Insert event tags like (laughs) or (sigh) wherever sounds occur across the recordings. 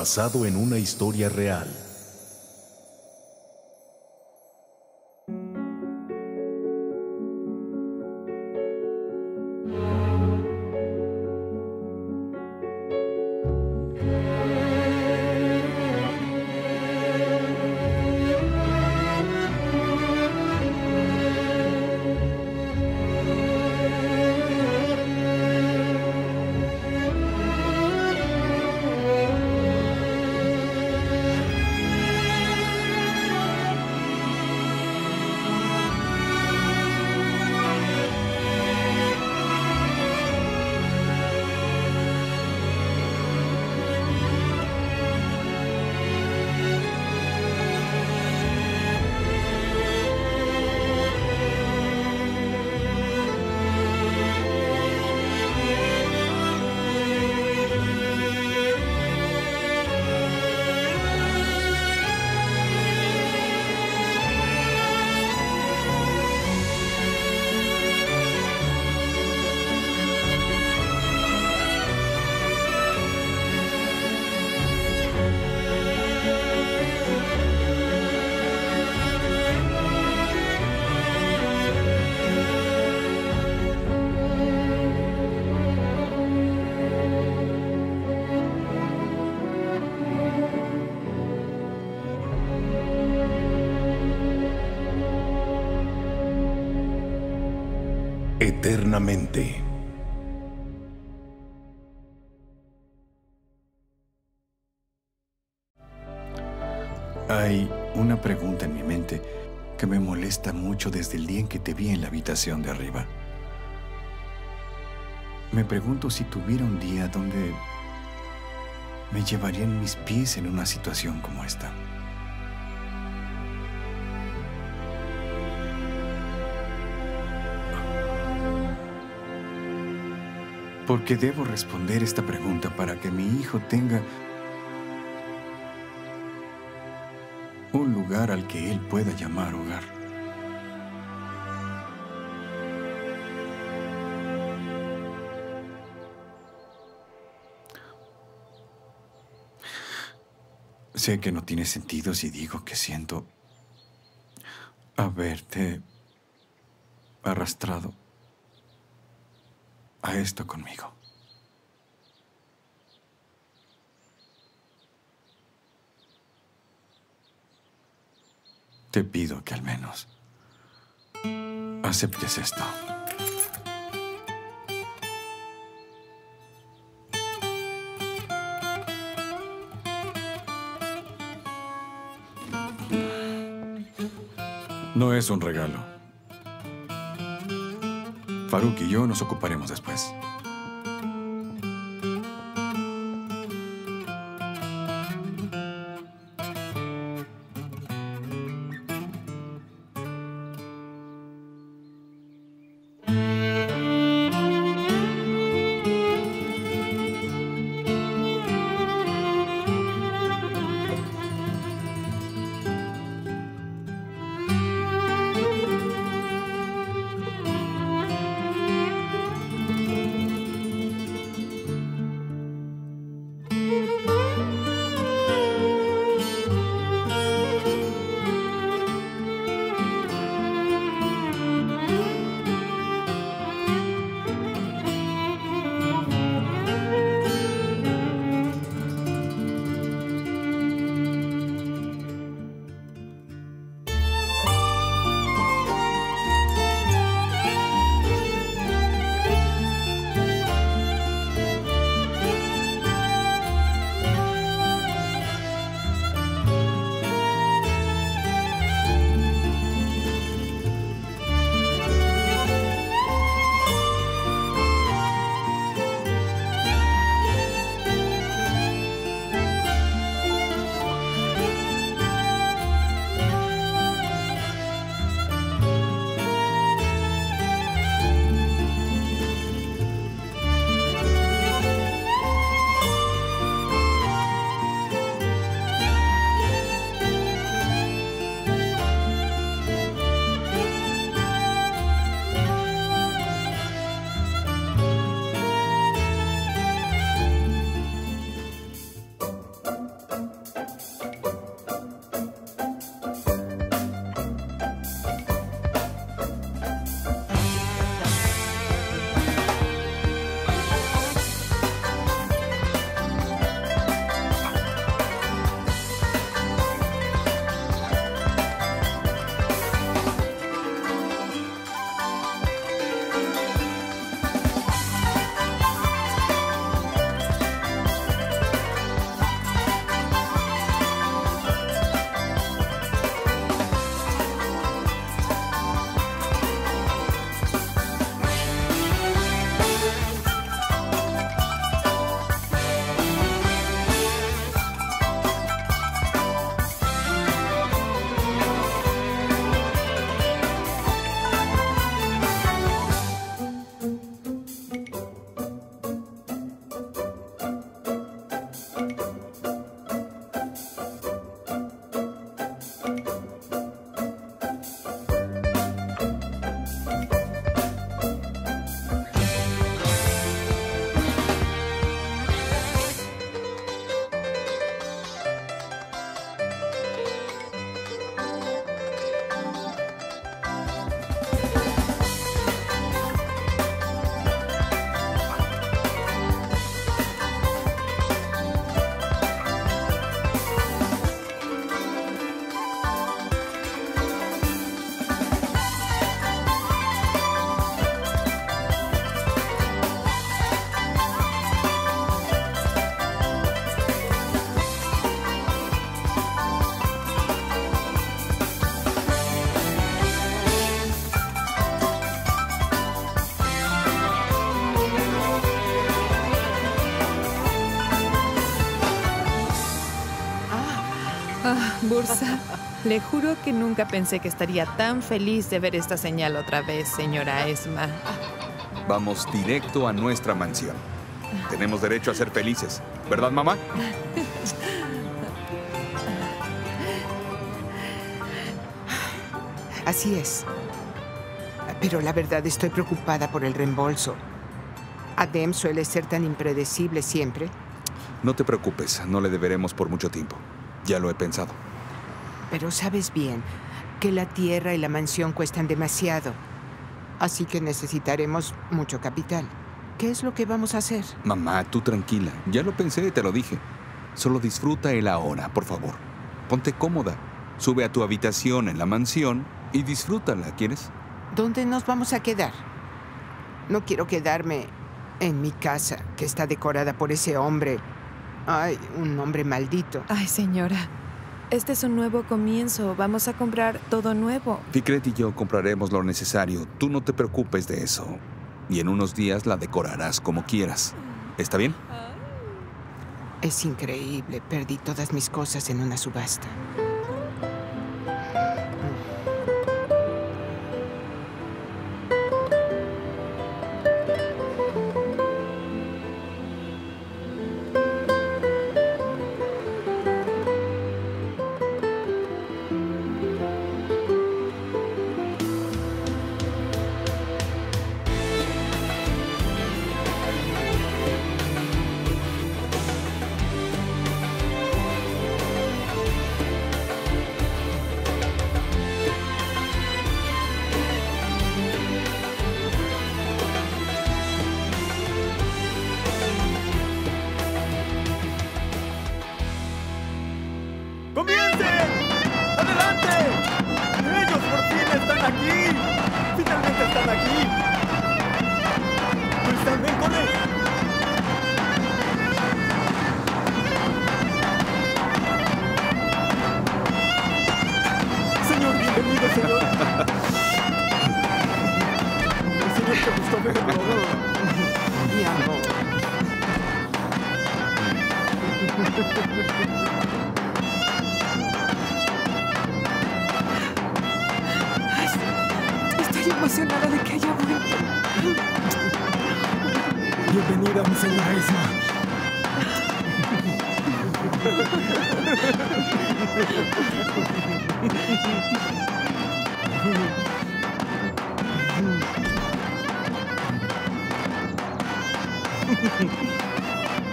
basado en una historia real. Eternamente. Hay una pregunta en mi mente que me molesta mucho desde el día en que te vi en la habitación de arriba. Me pregunto si tuviera un día donde me llevarían mis pies en una situación como esta. Porque debo responder esta pregunta para que mi hijo tenga un lugar al que él pueda llamar hogar. Sé que no tiene sentido si digo que siento haberte arrastrado a esto conmigo. Te pido que al menos aceptes esto. No es un regalo. Faruk y yo nos ocuparemos después. Bursa, le juro que nunca pensé que estaría tan feliz de ver esta señal otra vez, señora Esma. Vamos directo a nuestra mansión. Tenemos derecho a ser felices, ¿verdad, mamá? Así es. Pero la verdad estoy preocupada por el reembolso. Adem suele ser tan impredecible siempre. No te preocupes, no le deberemos por mucho tiempo. Ya lo he pensado. Pero sabes bien que la tierra y la mansión cuestan demasiado. Así que necesitaremos mucho capital. ¿Qué es lo que vamos a hacer? Mamá, tú tranquila. Ya lo pensé, te lo dije. Solo disfruta el ahora, por favor. Ponte cómoda. Sube a tu habitación en la mansión y disfrútala, ¿quieres? ¿Dónde nos vamos a quedar? No quiero quedarme en mi casa, que está decorada por ese hombre. Ay, un hombre maldito. Ay, señora. Este es un nuevo comienzo. Vamos a comprar todo nuevo. Ficret y yo compraremos lo necesario. Tú no te preocupes de eso. Y en unos días la decorarás como quieras. ¿Está bien? Es increíble. Perdí todas mis cosas en una subasta.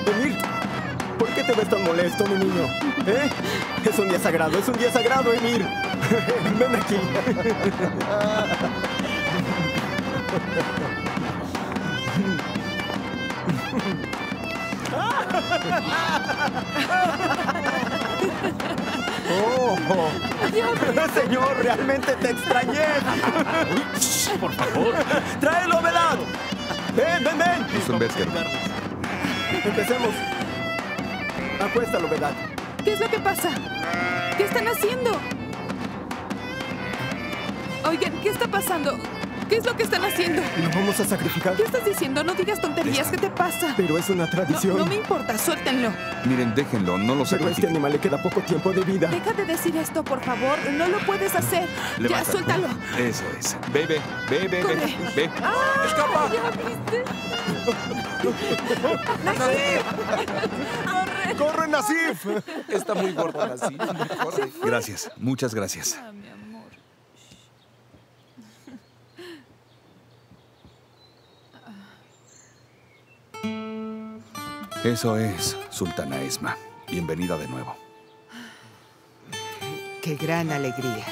Emir, ¿por qué te ves tan molesto, mi niño? ¿Eh? Es un día sagrado, es un día sagrado, Emir. (laughs) Ven aquí. (laughs) Oh, (laughs) señor, realmente te extrañé. Por favor. (laughs) ¡Tráelo, velado! ¡Ven, ven, ven! Es un Wesker. Empecemos. Acuéstalo, ¿verdad? ¿Qué es lo que pasa? ¿Qué están haciendo? Oigan, ¿qué está pasando? ¿Qué es lo que están haciendo? ¿Lo vamos a sacrificar? ¿Qué estás diciendo? No digas tonterías. ¿Qué te pasa? Pero es una tradición. no me importa, suéltenlo. Miren, déjenlo, no lo Pero a este animal le queda poco tiempo de vida. Deja de decir esto, por favor. No lo puedes hacer. Ya, suéltalo. Eso es. Ve, ve, ve, ve, ve. Corre. ve. ¡Escapa! ¿Ya viste? ¡Corre, Nasif! Está muy gordo así. Gracias, muchas gracias. Eso es, Sultana Esma. Bienvenida de nuevo. Qué gran alegría.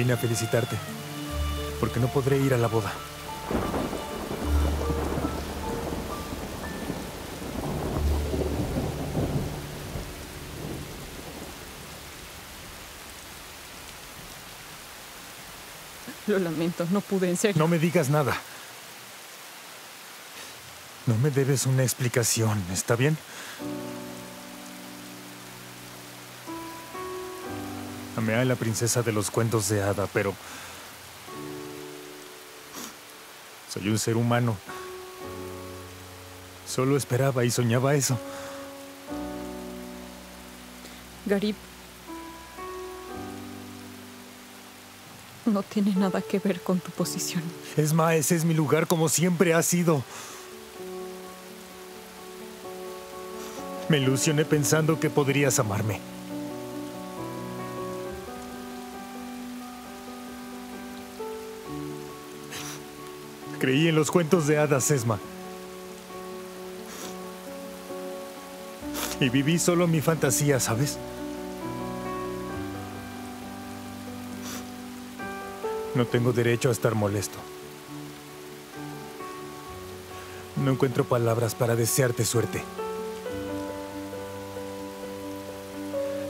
Vine a felicitarte, porque no podré ir a la boda. Lo lamento, no pude, en serio. No me digas nada. No me debes una explicación, ¿está bien? Amé a la princesa de los cuentos de hada, pero... Soy un ser humano. Solo esperaba y soñaba eso. Garib. No tiene nada que ver con tu posición. Esma, ese es mi lugar como siempre ha sido. Me ilusioné pensando que podrías amarme. Creí en los cuentos de hadas, Esma. Y viví solo mi fantasía, ¿sabes? No tengo derecho a estar molesto. No encuentro palabras para desearte suerte.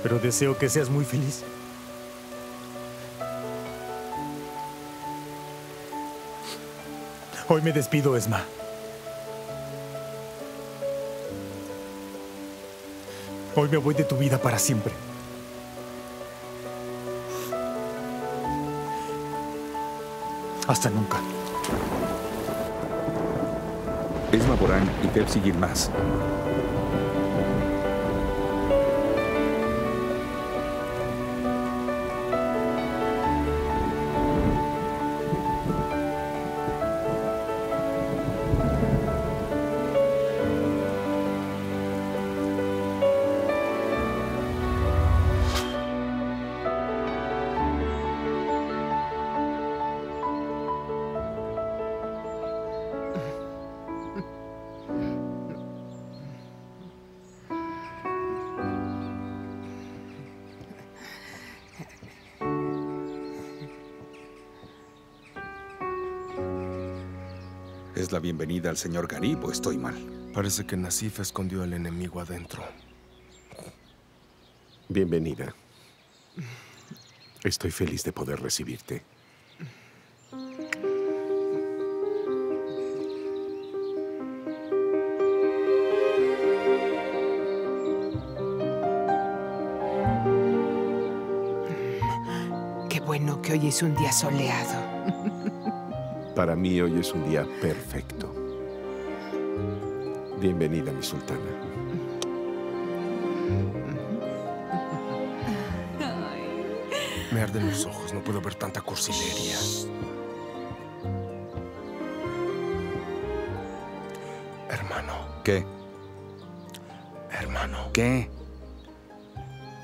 Pero deseo que seas muy feliz. Hoy me despido, Esma. Hoy me voy de tu vida para siempre. Hasta nunca. Esma Borán y Pepsi Gilmas. ¿Es la bienvenida al señor Garib o estoy mal? Parece que Nasif escondió al enemigo adentro. Bienvenida. Estoy feliz de poder recibirte. Qué bueno que hoy es un día soleado. Para mí hoy es un día perfecto. Bienvenida, mi sultana. (laughs) Me arden los ojos, no puedo ver tanta cursilería. Hermano, ¿Qué? hermano, ¿Qué?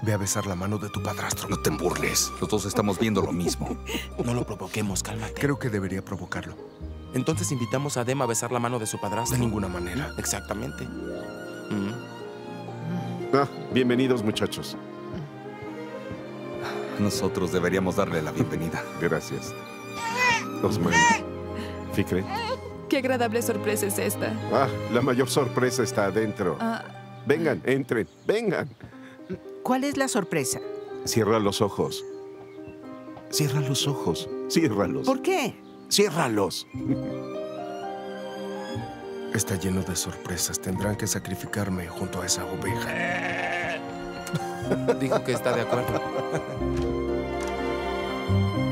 Ve a besar la mano de tu padrastro. No te burles. Los dos estamos viendo lo mismo. No lo provoquemos, cálmate. Creo que debería provocarlo. Entonces invitamos a Dem a besar la mano de su padrastro. De ninguna manera. Exactamente. Mm. Ah, bienvenidos, muchachos. Nosotros deberíamos darle la bienvenida. Gracias. Osman. Fikre. Qué agradable sorpresa es esta. Ah, la mayor sorpresa está adentro. Ah, Vengan, entren, vengan. ¿Cuál es la sorpresa? Cierra los ojos. Cierra los ojos. Ciérralos. ¿Por qué? Ciérralos. (laughs) Está lleno de sorpresas. Tendrán que sacrificarme junto a esa oveja. Dijo que está de acuerdo. (laughs)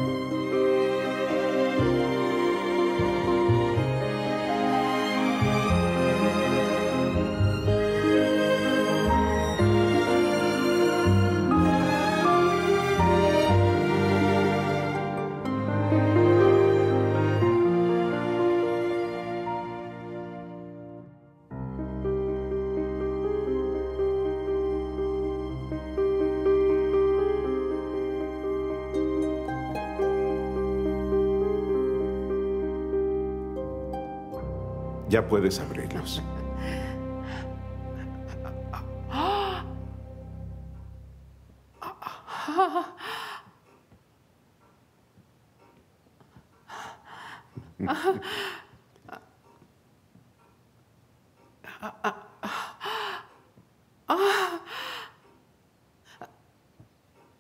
Ya puedes abrirlos.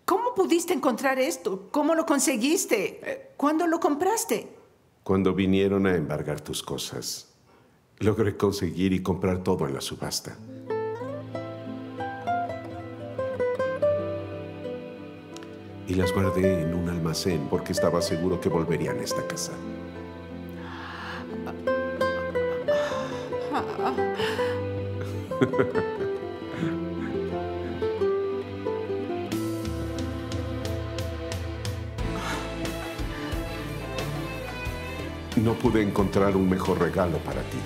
¿Cómo pudiste encontrar esto? ¿Cómo lo conseguiste? ¿Cuándo lo compraste? Cuando vinieron a embargar tus cosas, logré conseguir y comprar todo en la subasta. Y las guardé en un almacén porque estaba seguro que volverían a esta casa. (laughs) No pude encontrar un mejor regalo para ti.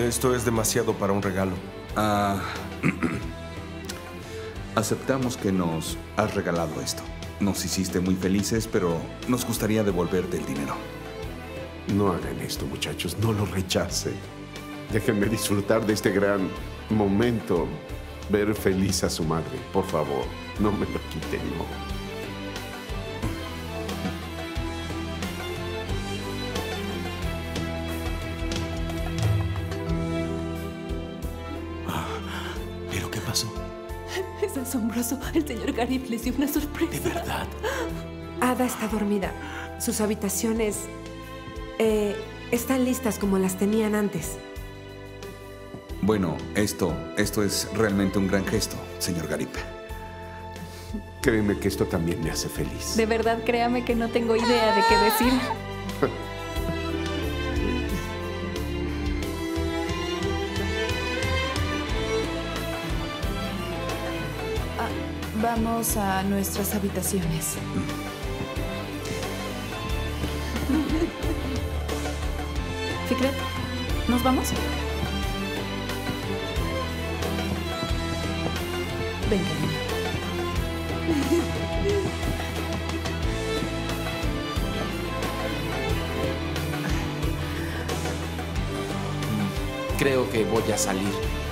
Esto es demasiado para un regalo. Ah, (clears throat) aceptamos que nos has regalado esto. Nos hiciste muy felices, pero nos gustaría devolverte el dinero. No hagan esto, muchachos. No lo rechacen. Déjenme disfrutar de este gran momento. Ver feliz a su madre. Por favor, no me lo quiten, no. El señor Garib les dio una sorpresa. ¿De verdad? Ada está dormida. Sus habitaciones eh, están listas como las tenían antes. Bueno, esto, esto es realmente un gran gesto, señor Garip. Créeme que esto también me hace feliz. De verdad, créame que no tengo idea de qué decir. A nuestras habitaciones. Fikret, ¿nos vamos? Venga. Creo que voy a salir.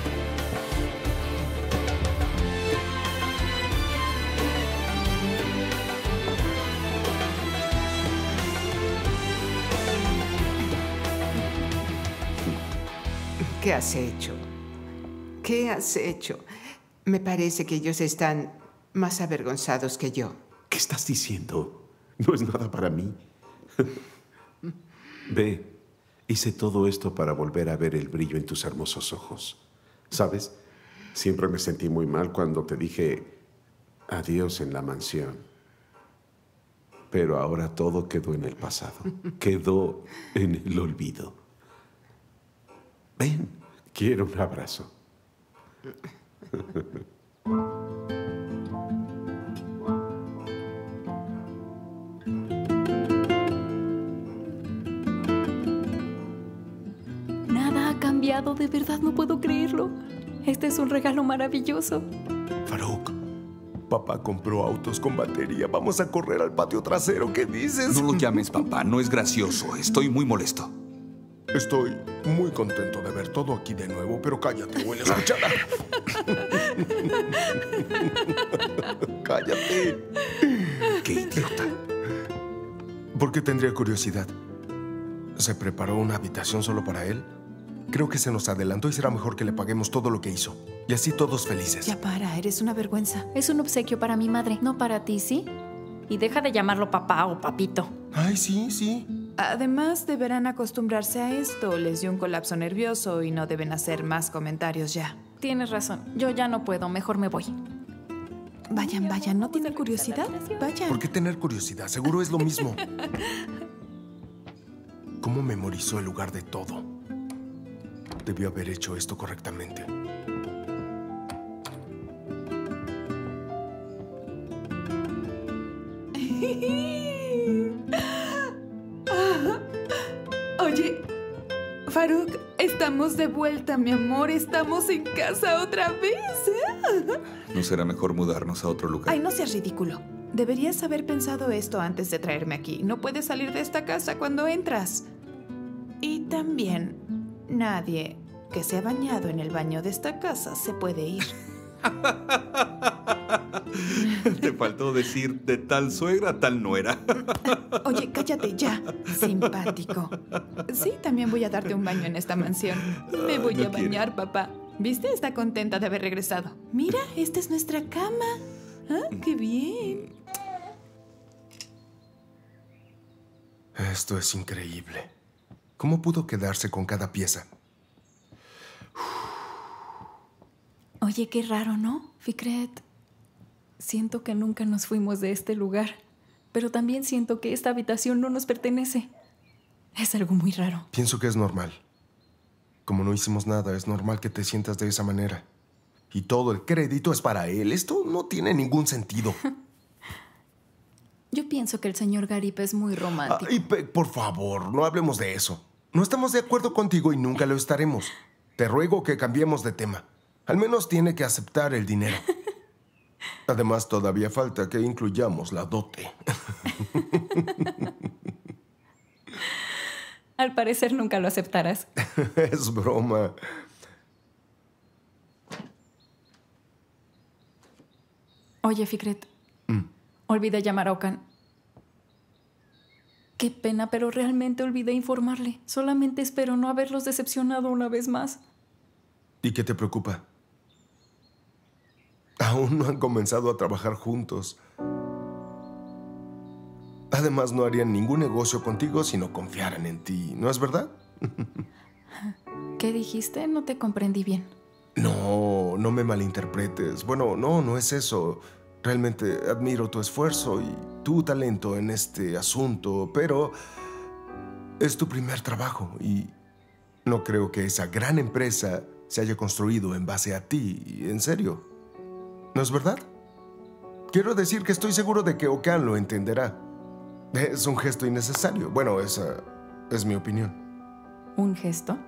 ¿Qué has hecho? ¿Qué has hecho? Me parece que ellos están más avergonzados que yo. ¿Qué estás diciendo? No es nada para mí. (laughs) Ve, hice todo esto para volver a ver el brillo en tus hermosos ojos. ¿Sabes? Siempre me sentí muy mal cuando te dije adiós en la mansión. Pero ahora todo quedó en el pasado. (laughs) Quedó en el olvido. Ven, quiero un abrazo. Nada ha cambiado, de verdad no puedo creerlo. Este es un regalo maravilloso. Farouk, papá compró autos con batería. Vamos a correr al patio trasero. ¿Qué dices? No lo llames papá, no es gracioso. Estoy muy molesto. Estoy muy contento de ver todo aquí de nuevo, pero cállate, huele escuchada. (laughs) cállate. Qué idiota. ¿Por qué tendría curiosidad? ¿Se preparó una habitación solo para él? Creo que se nos adelantó y será mejor que le paguemos todo lo que hizo. Y así todos felices. Ya para, eres una vergüenza. Es un obsequio para mi madre, no para ti, ¿sí? Y deja de llamarlo papá o papito. Ay, sí, sí. Además, deberán acostumbrarse a esto. Les dio un colapso nervioso y no deben hacer más comentarios ya. Tienes razón. Yo ya no puedo. Mejor me voy. Vayan, vayan. ¿No tienen curiosidad? Vayan. ¿Por qué tener curiosidad? Seguro es lo mismo. ¿Cómo memorizó el lugar de todo? Debió haber hecho esto correctamente. Estamos de vuelta, mi amor. Estamos en casa otra vez. ¿eh? ¿No será mejor mudarnos a otro lugar? Ay, no seas ridículo. Deberías haber pensado esto antes de traerme aquí. No puedes salir de esta casa cuando entras. Y también, nadie que se ha bañado en el baño de esta casa se puede ir. (laughs) (laughs) Te faltó decir de tal suegra tal nuera. (laughs) Oye, cállate ya. Simpático. Sí, también voy a darte un baño en esta mansión. Me voy no a bañar, papá. ¿Viste? Está contenta de haber regresado. Mira, esta es nuestra cama. Ah, ¡Qué bien! Esto es increíble. ¿Cómo pudo quedarse con cada pieza? Oye, qué raro, ¿no? Fikret. Siento que nunca nos fuimos de este lugar, pero también siento que esta habitación no nos pertenece. Es algo muy raro. Pienso que es normal. Como no hicimos nada, es normal que te sientas de esa manera. Y todo el crédito es para él. Esto no tiene ningún sentido. (laughs) Yo pienso que el señor Garip es muy romántico. Ay, por favor, no hablemos de eso. No estamos de acuerdo contigo y nunca lo estaremos. Te ruego que cambiemos de tema. Al menos tiene que aceptar el dinero. (laughs) Además, todavía falta que incluyamos la dote. (laughs) Al parecer nunca lo aceptarás. (laughs) es broma. Oye, Fikret. Mm. Olvidé llamar a Okan. Qué pena, pero realmente olvidé informarle. Solamente espero no haberlos decepcionado una vez más. ¿Y qué te preocupa? Aún no han comenzado a trabajar juntos. Además, no harían ningún negocio contigo si no confiaran en ti, ¿no es verdad? (laughs) ¿Qué dijiste? No te comprendí bien. No, no me malinterpretes. Bueno, no, no es eso. Realmente admiro tu esfuerzo y tu talento en este asunto, pero es tu primer trabajo y no creo que esa gran empresa se haya construido en base a ti, en serio. ¿No es verdad? Quiero decir que estoy seguro de que Okan lo entenderá. Es un gesto innecesario. Bueno, esa es mi opinión. ¿Un gesto?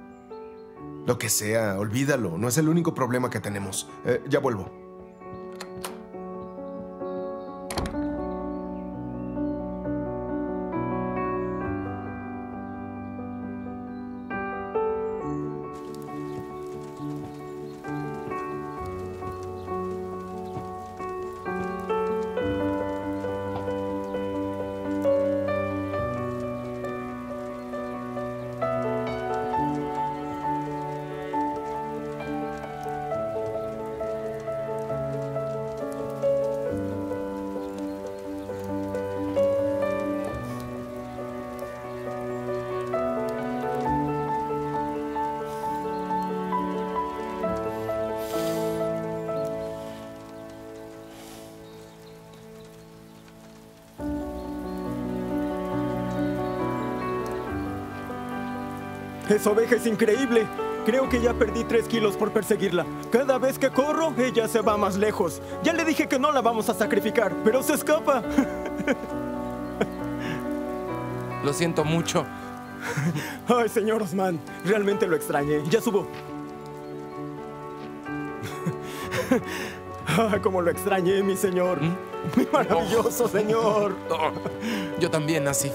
Lo que sea, olvídalo. No es el único problema que tenemos. Eh, ya vuelvo. Esa oveja es increíble. Creo que ya perdí tres kilos por perseguirla. Cada vez que corro, ella se va más lejos. Ya le dije que no la vamos a sacrificar, pero se escapa. (laughs) Lo siento mucho. (laughs) Ay, señor Osman, realmente lo extrañé. Ya subo. (laughs) Ah, cómo lo extrañé, mi señor. Mi maravilloso señor. Oh, yo también, Asif.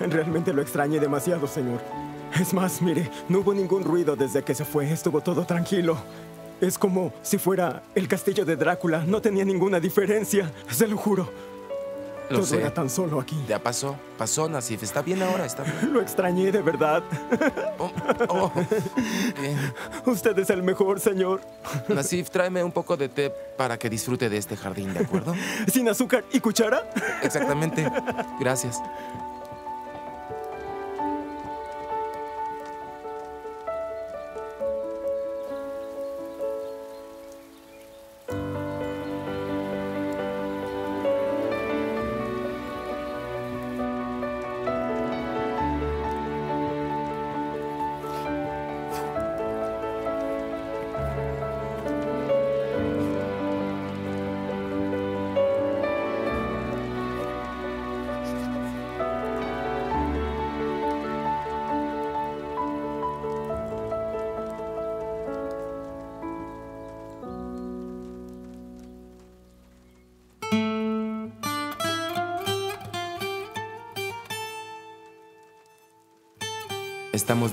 (laughs) Realmente lo extrañé demasiado, señor. Es más, mire, no hubo ningún ruido desde que se fue. Estuvo todo tranquilo. Es como si fuera el castillo de Drácula. No tenía ninguna diferencia. Se lo juro. Lo todo sé. era tan solo aquí. Ya pasó, pasó, Nasif. Está bien ahora, está bien. (laughs) Lo extrañé de verdad. Oh, bien. Usted es el mejor, señor. Nasif, tráeme un poco de té para que disfrute de este jardín, ¿de acuerdo? (laughs) ¿Sin azúcar y cuchara? Exactamente. Gracias.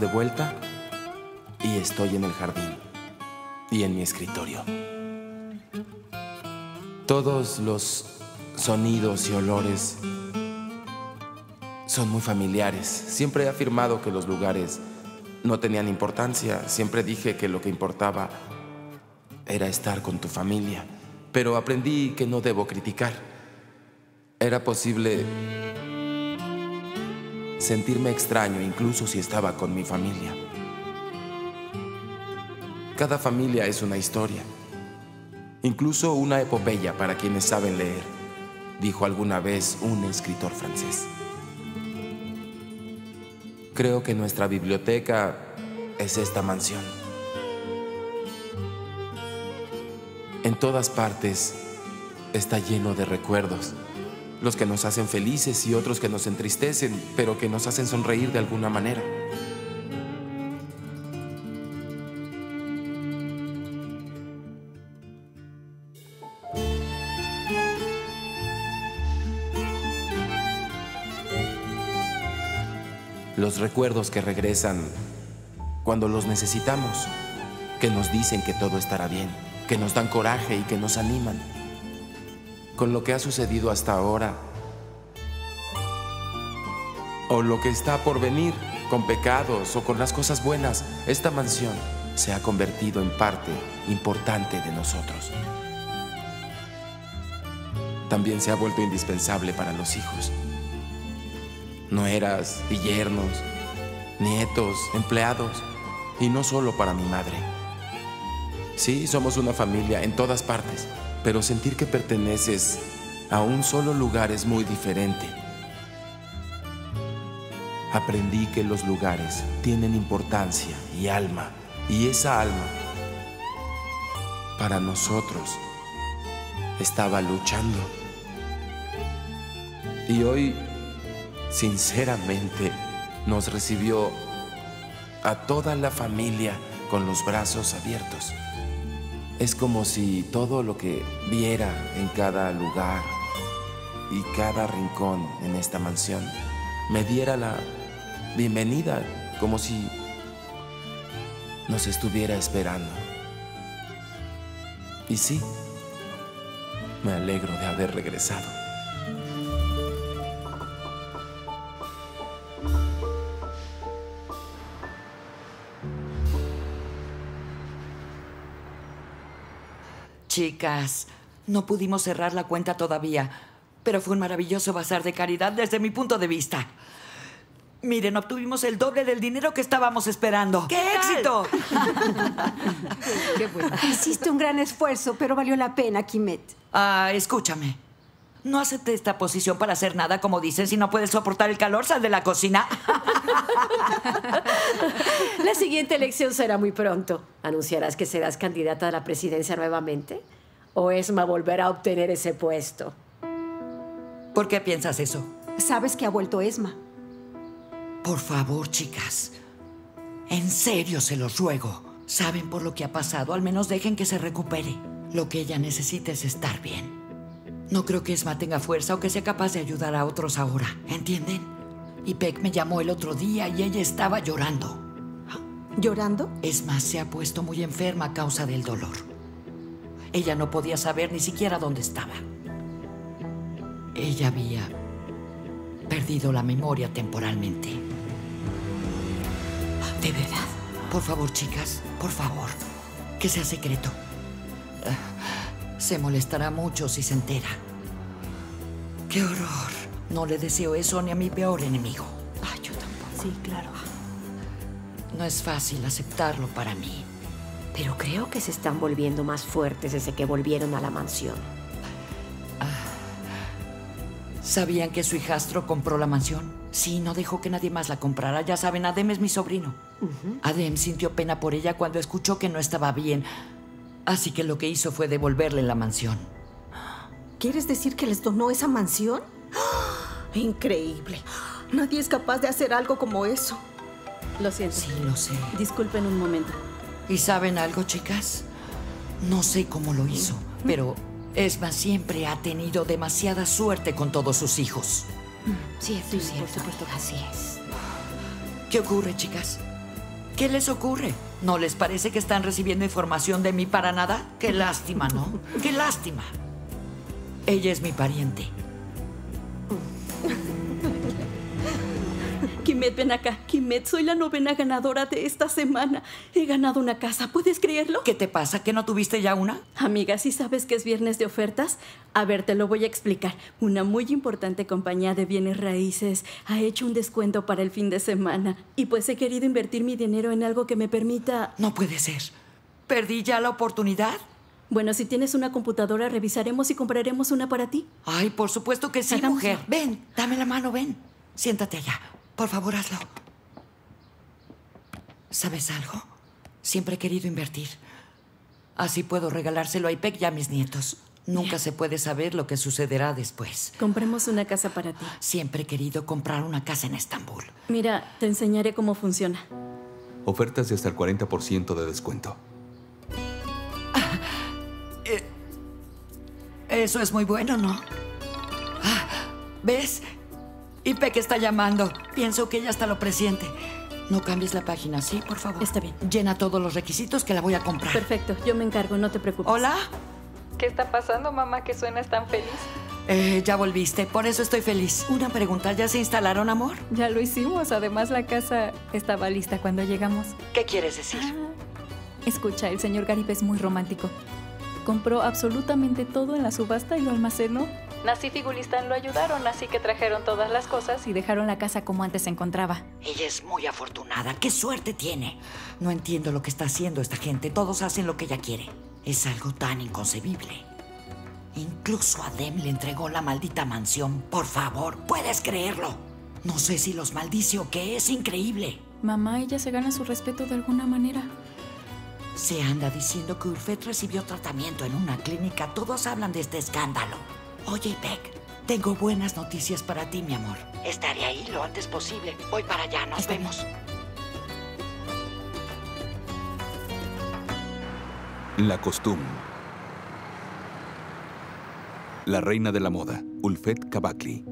De vuelta y estoy en el jardín. y en mi escritorio. Todos los sonidos y olores son muy familiares. Siempre he afirmado que los lugares no tenían importancia. Siempre dije que lo que importaba era estar con tu familia. Pero aprendí que no debo criticar. Era posible sentirme extraño incluso si estaba con mi familia. Cada familia es una historia, incluso una epopeya para quienes saben leer, dijo alguna vez un escritor francés. Creo que nuestra biblioteca es esta mansión. En todas partes está lleno de recuerdos, los que nos hacen felices y otros que nos entristecen, pero que nos hacen sonreír de alguna manera. Los recuerdos que regresan cuando los necesitamos, que nos dicen que todo estará bien, que nos dan coraje y que nos animan. Con lo que ha sucedido hasta ahora, o lo que está por venir, con pecados o con las cosas buenas, esta mansión se ha convertido en parte importante de nosotros. También se ha vuelto indispensable para los hijos. Nueras y yernos, nietos, empleados, y no solo para mi madre. Sí, somos una familia en todas partes, pero sentir que perteneces a un solo lugar es muy diferente. Aprendí que los lugares tienen importancia y alma, y esa alma, para nosotros, estaba luchando. Y hoy, sinceramente, nos recibió a toda la familia con los brazos abiertos. Es como si todo lo que viera en cada lugar y cada rincón en esta mansión me diera la bienvenida, como si nos estuviera esperando. Y sí, me alegro de haber regresado. Chicas, no pudimos cerrar la cuenta todavía, pero fue un maravilloso bazar de caridad desde mi punto de vista. Miren, obtuvimos el doble del dinero que estábamos esperando. ¡Qué éxito! (laughs) Qué bueno. Hiciste un gran esfuerzo, pero valió la pena, Kimet. Ah, escúchame. No acepté esta posición para hacer nada, como dicen. Si no puedes soportar el calor, sal de la cocina. (laughs) (laughs) La siguiente elección será muy pronto. ¿Anunciarás que serás candidata a la presidencia nuevamente? ¿O Esma volverá a obtener ese puesto? ¿Por qué piensas eso? Sabes que ha vuelto Esma. Por favor, chicas. En serio se los ruego. Saben por lo que ha pasado, al menos dejen que se recupere. Lo que ella necesita es estar bien. No creo que Esma tenga fuerza o que sea capaz de ayudar a otros ahora, ¿entienden? Y Peck me llamó el otro día y ella estaba llorando. ¿Llorando? Esma se ha puesto muy enferma a causa del dolor. Ella no podía saber ni siquiera dónde estaba. Ella había perdido la memoria temporalmente. De verdad. Por favor, chicas, por favor. Que sea secreto. Ah, Se molestará mucho si se entera. ¡Qué horror! No le deseo eso ni a mi peor enemigo. Ah, yo tampoco. Sí, claro. No es fácil aceptarlo para mí. Pero creo que se están volviendo más fuertes desde que volvieron a la mansión. ¿Sabían que su hijastro compró la mansión? Sí, no dejó que nadie más la comprara. Ya saben, Adem es mi sobrino. Adem sintió pena por ella cuando escuchó que no estaba bien. Así que lo que hizo fue devolverle la mansión. ¿Quieres decir que les donó esa mansión? Increíble. Nadie es capaz de hacer algo como eso. Lo siento. Sí, lo sé. Disculpen un momento. ¿Y saben algo, chicas? No sé cómo lo hizo, pero Esma siempre ha tenido demasiada suerte con todos sus hijos. Sí, sí, sí, por supuesto. Así es. ¿Qué ocurre, chicas? ¿Qué les ocurre? ¿No les parece que están recibiendo información de mí para nada? Qué lástima, ¿no? (laughs) Qué lástima. Ella es mi pariente. Kimet, ven acá. Kimet, soy la novena ganadora de esta semana. He ganado una casa, ¿puedes creerlo? ¿Qué te pasa? ¿Que no tuviste ya una? Amiga, ¿sí sabes que es viernes de ofertas? A ver, te lo voy a explicar. Una muy importante compañía de bienes raíces ha hecho un descuento para el fin de semana. Y pues he querido invertir mi dinero en algo que me permita... No puede ser. ¿Perdí ya la oportunidad? Bueno, si tienes una computadora, revisaremos y compraremos una para ti. Ay, por supuesto que sí, mujer. Ven, dame la mano, ven. Siéntate allá. Por favor, hazlo. ¿Sabes algo? Siempre he querido invertir. Así puedo regalárselo a IPEC y a mis nietos. Nunca se puede saber lo que sucederá después. Compremos una casa para ti. Siempre he querido comprar una casa en Estambul. Mira, te enseñaré cómo funciona. Ofertas de hasta el 40% de descuento. Eso es muy bueno, ¿no? Ah, ¿Ves? IPEC está llamando. Pienso que ella hasta lo presiente. No cambies la página, ¿sí? Por favor. Está bien. Llena todos los requisitos que la voy a comprar. Perfecto, yo me encargo, no te preocupes. Hola. ¿Qué está pasando, mamá, que suenas tan feliz? Eh, ya volviste, por eso estoy feliz. Una pregunta, ¿ya se instalaron, amor? Ya lo hicimos, además la casa estaba lista cuando llegamos. ¿Qué quieres decir? Escucha, el señor Garib es muy romántico. Compró absolutamente todo en la subasta y lo almacenó. Nasif y lo ayudaron, así que trajeron todas las cosas y dejaron la casa como antes se encontraba. Ella es muy afortunada. ¡Qué suerte tiene! No entiendo lo que está haciendo esta gente. Todos hacen lo que ella quiere. Es algo tan inconcebible. Incluso Adem le entregó la maldita mansión. Por favor, ¿puedes creerlo? No sé si los maldice o qué. Es increíble. Mamá, ella se gana su respeto de alguna manera. Se anda diciendo que Urfet recibió tratamiento en una clínica. Todos hablan de este escándalo. Oye, Beck, tengo buenas noticias para ti, mi amor. Estaré ahí lo antes posible. Voy para allá. Nos vemos. La costumbre. La reina de la moda, Ulfet Kabakli.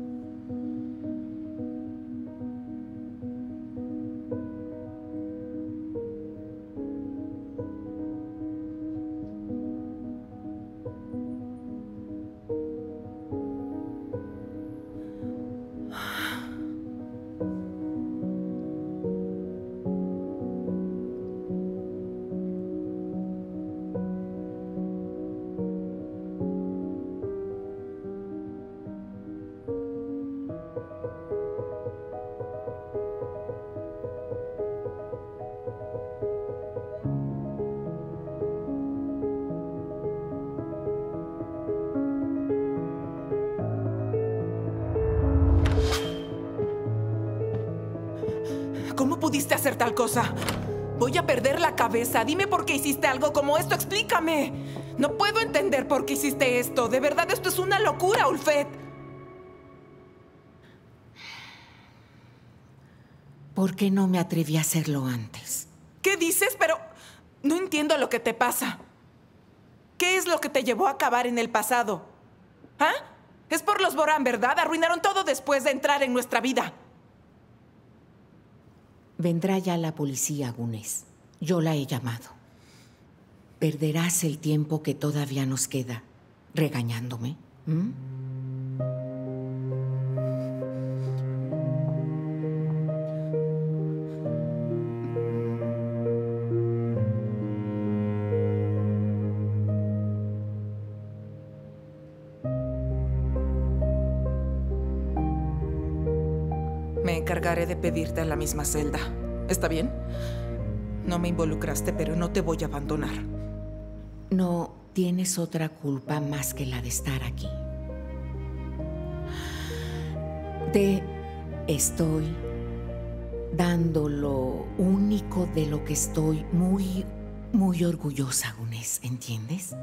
Hacer tal cosa? Voy a perder la cabeza. Dime por qué hiciste algo como esto. Explícame. No puedo entender por qué hiciste esto. De verdad, esto es una locura, Ulfet. ¿Por qué no me atreví a hacerlo antes? ¿Qué dices? Pero no entiendo lo que te pasa. ¿Qué es lo que te llevó a acabar en el pasado? ¿Ah? Es por los Boran, ¿verdad? Arruinaron todo después de entrar en nuestra vida. Vendrá ya la policía, Gunes. Yo la he llamado. Perderás el tiempo que todavía nos queda regañándome. Encargaré de pedirte en la misma celda. ¿Está bien? No me involucraste, pero no te voy a abandonar. No tienes otra culpa más que la de estar aquí. Te estoy dando lo único de lo que estoy muy, muy orgullosa, Gunes, ¿entiendes?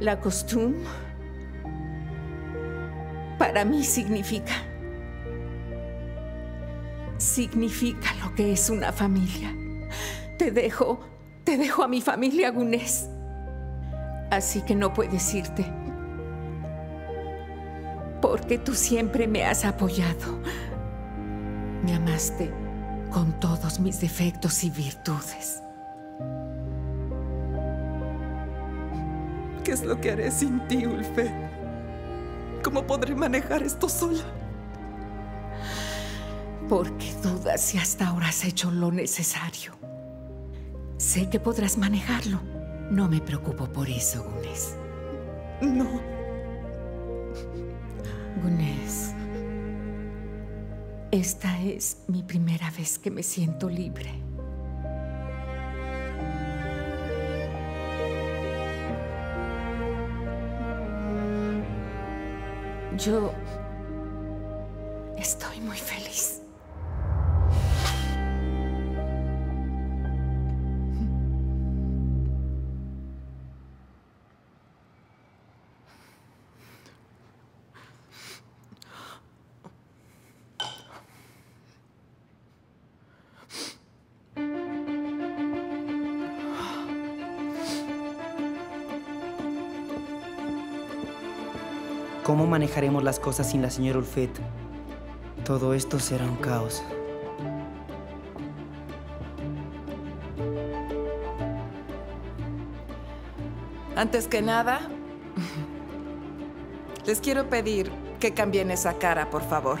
La costumbre para mí significa significa lo que es una familia. Te dejo, te dejo a mi familia, Gunes. Así que no puedes irte. Porque tú siempre me has apoyado. Me amaste con todos mis defectos y virtudes. ¿Qué es lo que haré sin ti, Ulfe? ¿Cómo podré manejar esto sola? Porque dudas si hasta ahora has hecho lo necesario. Sé que podrás manejarlo. No me preocupo por eso, Gunes. No. Gunes. Esta es mi primera vez que me siento libre. Yo manejaremos las cosas sin la señora Ulfet? Todo esto será un caos. Antes que nada, les quiero pedir que cambien esa cara, por favor.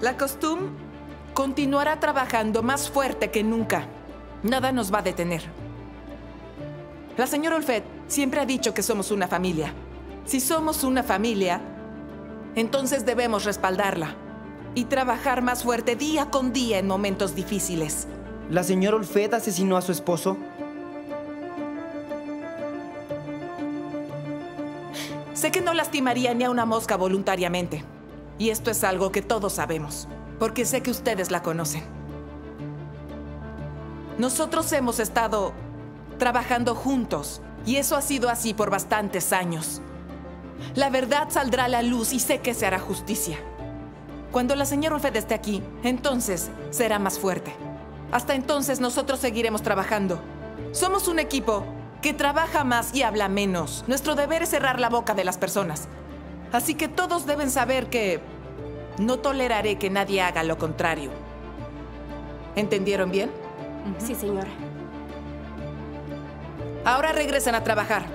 La costum continuará trabajando más fuerte que nunca. Nada nos va a detener. La señora Olfet siempre ha dicho que somos una familia. Si somos una familia, entonces debemos respaldarla y trabajar más fuerte día con día en momentos difíciles. ¿La señora Ulfet asesinó a su esposo? Sé que no lastimaría ni a una mosca voluntariamente. Y esto es algo que todos sabemos, porque sé que ustedes la conocen. Nosotros hemos estado trabajando juntos y eso ha sido así por bastantes años. La verdad saldrá a la luz y sé que se hará justicia. Cuando la señora Ulfed esté aquí, entonces será más fuerte. Hasta entonces nosotros seguiremos trabajando. Somos un equipo que trabaja más y habla menos. Nuestro deber es cerrar la boca de las personas. Así que todos deben saber que no toleraré que nadie haga lo contrario. ¿Entendieron bien? Sí, señora. Ahora regresen a trabajar.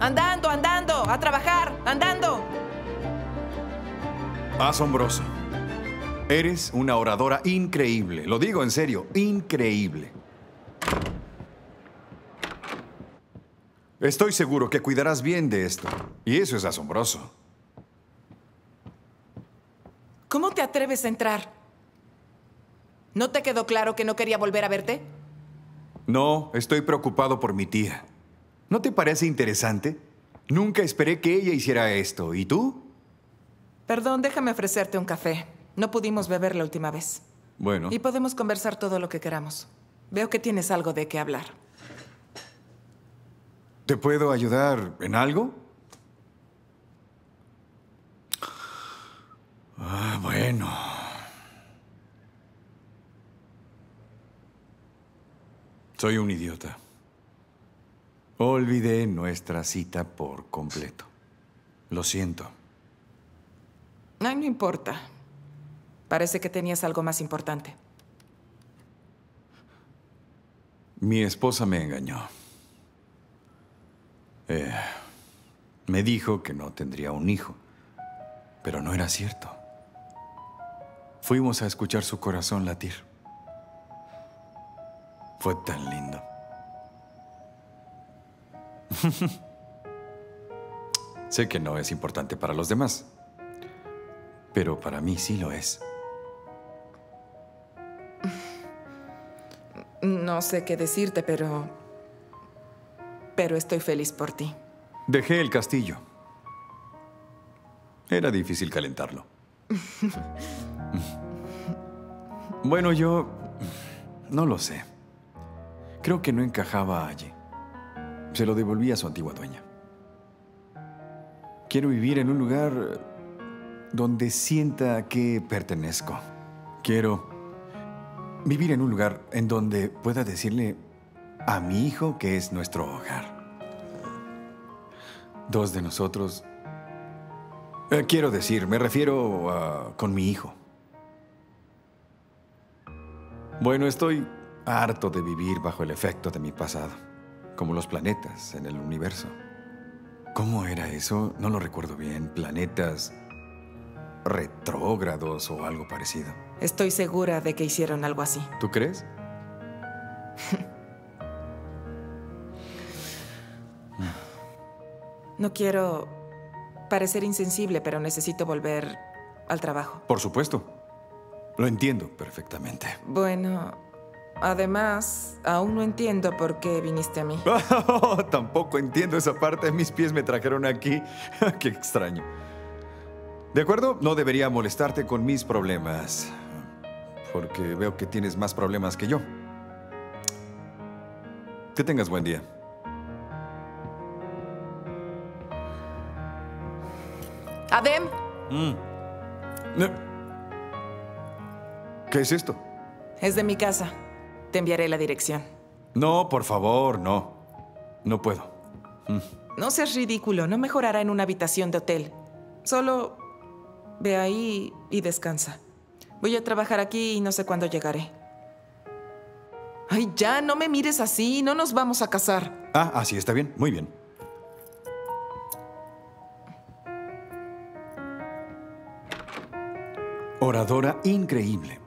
Andando, andando, a trabajar, andando. Asombroso. Eres una oradora increíble. Lo digo en serio, increíble. Estoy seguro que cuidarás bien de esto. Y eso es asombroso. ¿Cómo te atreves a entrar? ¿No te quedó claro que no quería volver a verte? No, estoy preocupado por mi tía. ¿No te parece interesante? Nunca esperé que ella hiciera esto. ¿Y tú? Perdón, déjame ofrecerte un café. No pudimos beber la última vez. Bueno. Y podemos conversar todo lo que queramos. Veo que tienes algo de qué hablar. ¿Te puedo ayudar en algo? Ah, bueno. Soy un idiota. Olvidé nuestra cita por completo. Lo siento. Ay, no importa. Parece que tenías algo más importante. Mi esposa me engañó. Eh, me dijo que no tendría un hijo, pero no era cierto. Fuimos a escuchar su corazón latir. Fue tan lindo. (laughs) sé que no es importante para los demás, pero para mí sí lo es. (laughs) No sé qué decirte, pero... Pero estoy feliz por ti. Dejé el castillo. Era difícil calentarlo. (laughs) Bueno, yo... No lo sé. Creo que no encajaba allí. Se lo devolví a su antigua dueña. Quiero vivir en un lugar donde sienta que pertenezco. Quiero vivir en un lugar en donde pueda decirle a mi hijo que es nuestro hogar. Dos de nosotros... Eh, quiero decir, me refiero a, con mi hijo. Bueno, estoy harto de vivir bajo el efecto de mi pasado como los planetas en el universo. ¿Cómo era eso? No lo recuerdo bien. Planetas retrógrados o algo parecido. Estoy segura de que hicieron algo así. ¿Tú crees? (laughs) No quiero parecer insensible, pero necesito volver al trabajo. Por supuesto. Lo entiendo perfectamente. Bueno, además, aún no entiendo por qué viniste a mí. (laughs) Tampoco entiendo esa parte. Mis pies me trajeron aquí. (laughs) qué extraño. De acuerdo, no debería molestarte con mis problemas. Porque veo que tienes más problemas que yo. Que tengas buen día. Adem, Mm. ¿Qué es esto? es de mi casa. Te enviaré la dirección. No, por favor, no. No puedo. Mm. No seas ridículo, no mejorará en una habitación de hotel. Solo ve ahí y descansa. Voy a trabajar aquí y no sé cuándo llegaré. Ay, ya, no me mires así, no nos vamos a casar. Ah, así está bien. Muy bien. Oradora increíble.